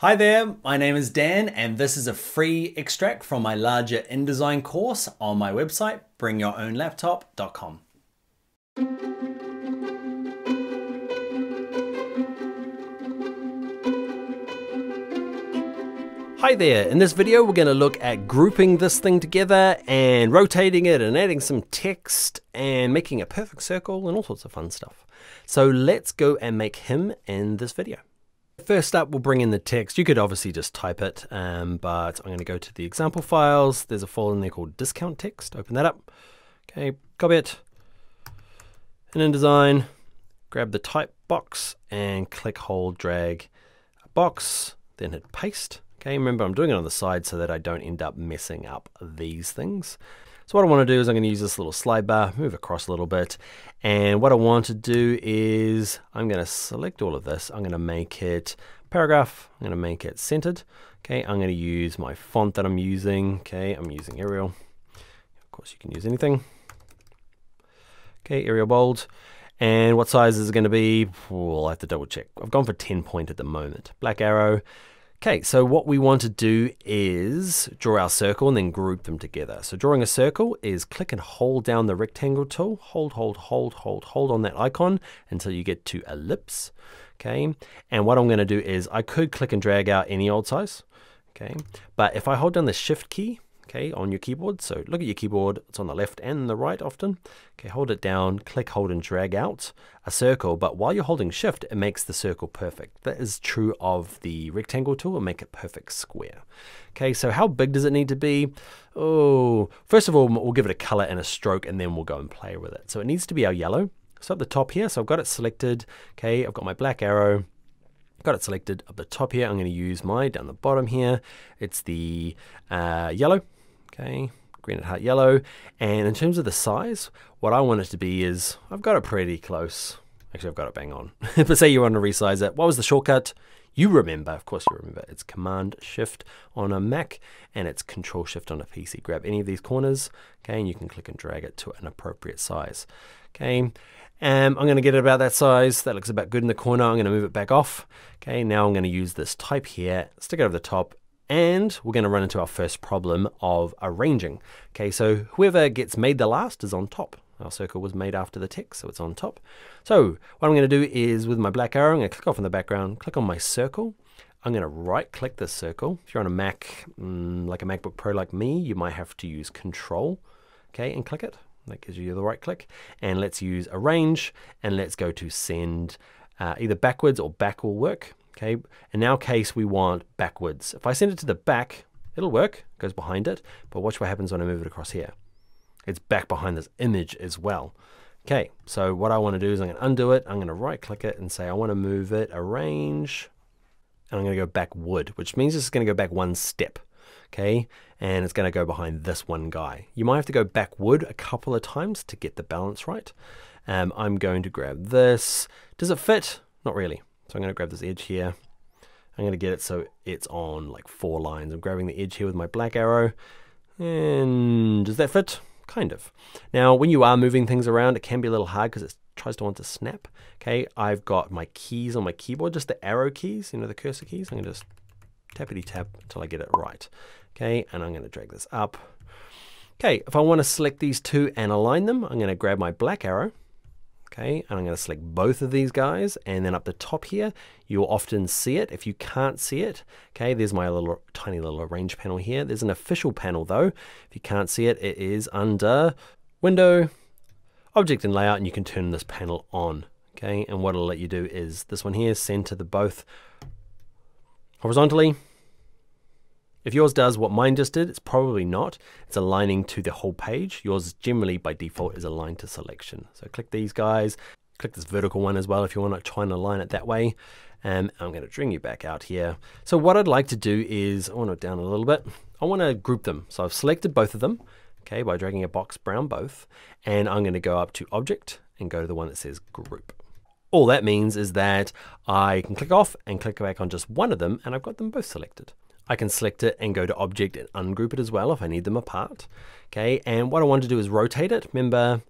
Hi there, my name is Dan and this is a free extract from my larger InDesign course on my website, bringyourownlaptop.com. Hi there, in this video we're going to look at grouping this thing together and rotating it and adding some text and making a perfect circle and all sorts of fun stuff. So let's go and make him in this video. First up, we'll bring in the text. You could obviously just type it, um, but I'm going to go to the example files. There's a folder in there called discount text. Open that up. Okay, copy it. And in InDesign, grab the type box and click, hold, drag a box, then hit paste. Okay, remember I'm doing it on the side so that I don't end up messing up these things. So what I want to do is I'm going to use this little slide bar, move across a little bit. And what I want to do is I'm going to select all of this. I'm going to make it paragraph. I'm going to make it centered. Okay, I'm going to use my font that I'm using. Okay, I'm using Arial. Of course, you can use anything. Okay, Arial bold. And what size is it going to be? Well, I have to double check. I've gone for 10 point at the moment. Black arrow. Okay, so what we want to do is draw our circle and then group them together. So drawing a circle is click and hold down the rectangle tool, hold, hold, hold, hold, hold on that icon until you get to ellipse. Okay, and what I'm going to do is I could click and drag out any old size. Okay, but if I hold down the shift key, okay, on your keyboard. So look at your keyboard, it's on the left and the right often. Okay, hold it down, click, hold, and drag out a circle. But while you're holding shift, it makes the circle perfect. That is true of the rectangle tool, and make it perfect square. Okay, so how big does it need to be? Oh, first of all, we'll give it a color and a stroke, and then we'll go and play with it. So it needs to be our yellow. So at the top here, so I've got it selected. Okay, I've got my black arrow. Got it selected up the top here. I'm going to use my down the bottom here. It's the uh, yellow. Okay, green at heart yellow. And in terms of the size, what I want it to be is, I've got it pretty close. Actually, I've got it bang on. but say you want to resize it, what was the shortcut? You remember, of course you remember, it's Command Shift on a Mac and it's Control Shift on a PC. Grab any of these corners, okay, and you can click and drag it to an appropriate size. Okay, um, I'm going to get it about that size. That looks about good in the corner. I'm going to move it back off. Okay, now I'm going to use this type here, stick it over the top, and we're going to run into our first problem of arranging. Okay, so whoever gets made the last is on top. Our circle was made after the text, so it's on top. So what I'm going to do is with my black arrow, I'm going to click off in the background, click on my circle. I'm going to right click this circle. If you're on a Mac, mm, like a MacBook Pro like me, you might have to use Control, okay, and click it. That gives you the right click. And let's use arrange, and let's go to send uh, either backwards or back will work. Okay, in our case, we want backwards. If I send it to the back, it'll work, goes behind it, but watch what happens when I move it across here. It's back behind this image as well. Okay, so what I want to do is I'm going to undo it. I'm going to right click it and say I want to move it, arrange, and I'm going to go backward, which means it's going to go back one step. Okay, and it's going to go behind this one guy. You might have to go backward a couple of times to get the balance right. Um, I'm going to grab this. Does it fit? Not really. So I'm going to grab this edge here. I'm going to get it so it's on like four lines. I'm grabbing the edge here with my black arrow. And does that fit? Kind of. Now, when you are moving things around, it can be a little hard because it tries to want to snap. Okay, I've got my keys on my keyboard, just the arrow keys, you know, the cursor keys. I'm going to just tappity tap until I get it right. Okay, and I'm going to drag this up. Okay, if I want to select these two and align them, I'm going to grab my black arrow Okay, and I'm going to select both of these guys, and then up the top here, you'll often see it. If you can't see it, okay, there's my little tiny little arrange panel here. There's an official panel though. If you can't see it, it is under Window, Object and Layout, and you can turn this panel on. Okay, and what it'll let you do is this one here, center the both horizontally, if yours does what mine just did, it's probably not. It's aligning to the whole page. Yours generally by default is aligned to selection. So click these guys, click this vertical one as well if you want to try and align it that way. And I'm going to bring you back out here. So what I'd like to do is, I want to down a little bit. I want to group them. So I've selected both of them, okay, by dragging a box brown both. And I'm going to go up to object and go to the one that says group. All that means is that I can click off and click back on just one of them and I've got them both selected. I can select it and go to object and ungroup it as well if I need them apart. Okay, and what I want to do is rotate it. Remember,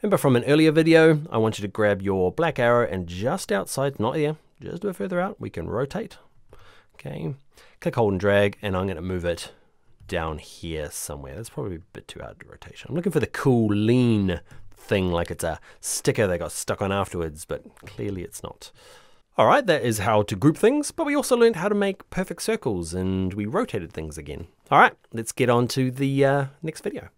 remember from an earlier video, I want you to grab your black arrow and just outside, not here, just a bit further out, we can rotate. Okay, click, hold and drag, and I'm gonna move it down here somewhere. That's probably a bit too hard to rotation. I'm looking for the cool lean thing like it's a sticker that got stuck on afterwards, but clearly it's not. All right, that is how to group things, but we also learned how to make perfect circles and we rotated things again. All right, let's get on to the uh, next video.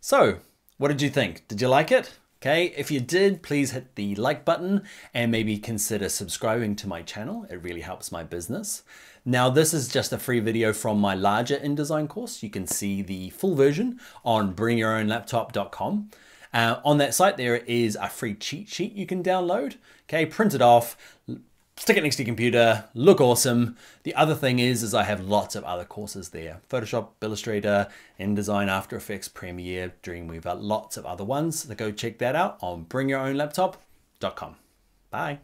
So, what did you think? Did you like it? Okay, if you did, please hit the like button and maybe consider subscribing to my channel. It really helps my business. Now, this is just a free video from my larger InDesign course. You can see the full version on bringyourownlaptop.com. Uh, on that site, there is a free cheat sheet you can download. Okay, print it off, stick it next to your computer, look awesome. The other thing is, is I have lots of other courses there. Photoshop, Illustrator, InDesign, After Effects, Premiere, Dreamweaver, lots of other ones. So go check that out on bringyourownlaptop.com. Bye.